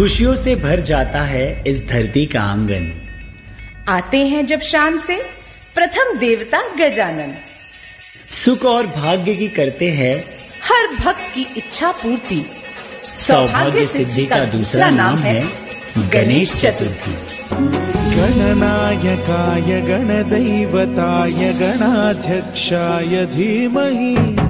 खुशियों से भर जाता है इस धरती का आँगन। आते हैं जब शान से प्रथम देवता गजानन। सुख और भाग्य की करते हैं। हर भक्त की इच्छा पूर्ति। सौभाग्य सिद्धि का दूसरा नाम है गणेश चतुर्थी। गणनायकाय गणदैवताय गणाध्यक्षाय धीमहि।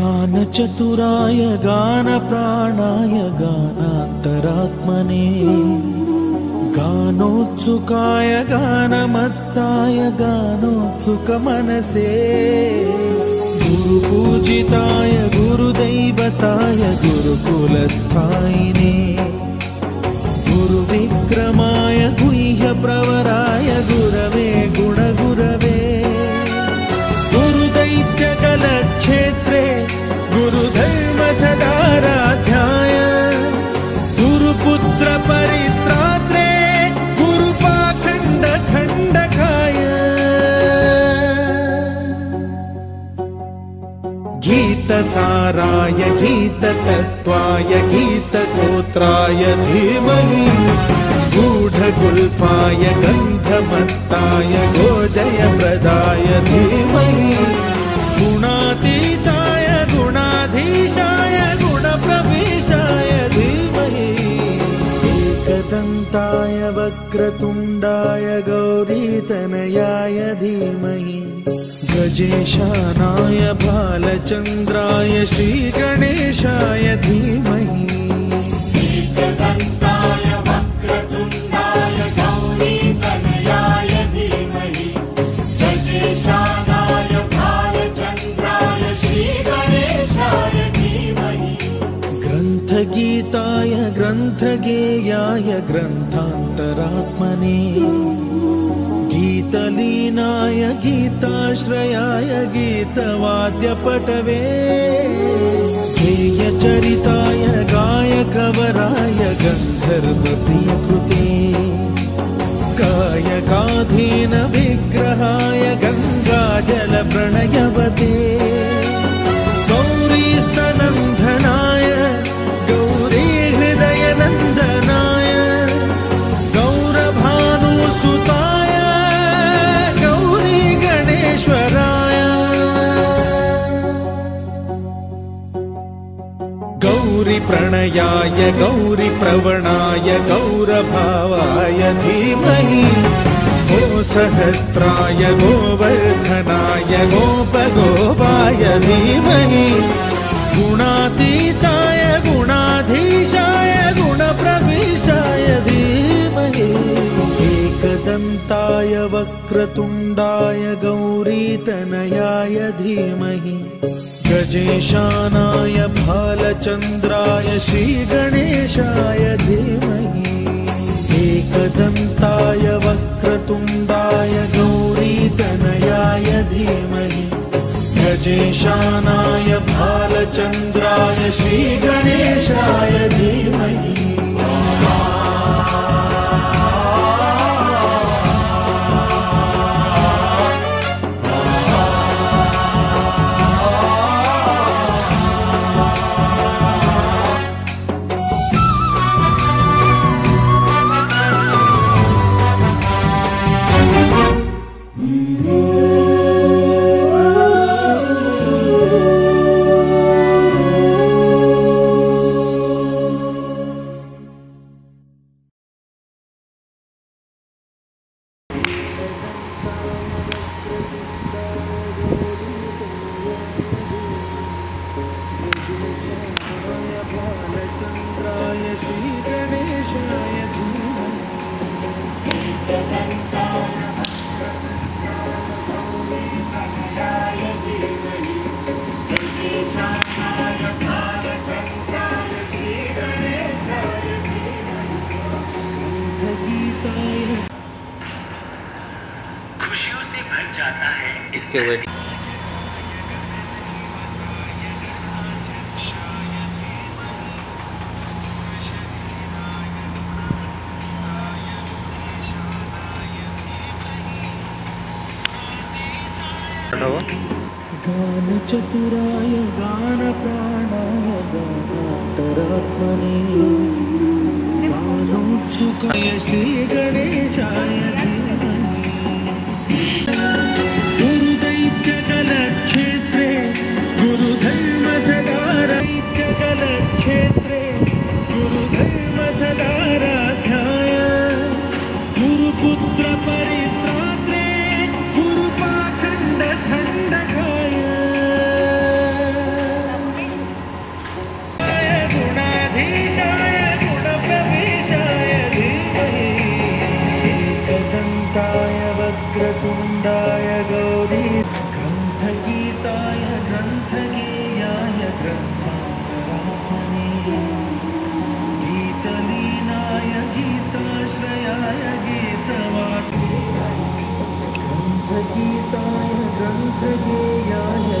गानचतुराय गानप्राणाय गानान्तरात्मने। गानोत्सुकाय गानमत्ताय गानोत्सुकमनसे। गुरुपूजिताय गुरुदैवताय गुरुकुलस्थायिने। गुरुविक्रमाय गुह्यप्रवराय गुरवे गीततत्त्वाय गीतगोत्राय धीमहि गूढगुल्फाय गन्धमत्ताय गोजयप्रदाय धीमहि एकदन्ताय वक्रतुण्डाय गौरीतनयाय धीमहि। गजेशानाय बालचन्द्राय श्रीगणेशाय धीमहि ग्रन्थगेयाय ग्रन्थान्तरात्मने। गीतलीनाय गीताश्रयाय गीतवाद्यपटवे। गेयचरिताय गायकवराय गन्धर्वप्रियकृते। गायकाधीन विग्रहाय गङ्गाजलप्रणयवते गौरीप्रणयाय गौरीप्रवणाय गौरभावाय धीमहि। गो सहस्राय गोवर्धनाय गोपगोपाय धीमहि। गुणातीताय गुणाधीशाय वक्रतुण्डाय गौरीतनयाय धीमहि। गजेशानाय भालचन्द्राय श्रीगणेशाय धीमहि। एकदन्ताय वक्रतुण्डाय गौरीतनयाय धीमहि। गजेशानाय भालचन्द्राय श्रीगणेशाय है इस इसके वेट गानचतुराय गानप्राणाय गानान्तरात्मने गानोत्सुकाय श्रीगणेशाय ग्रन्थगेयाय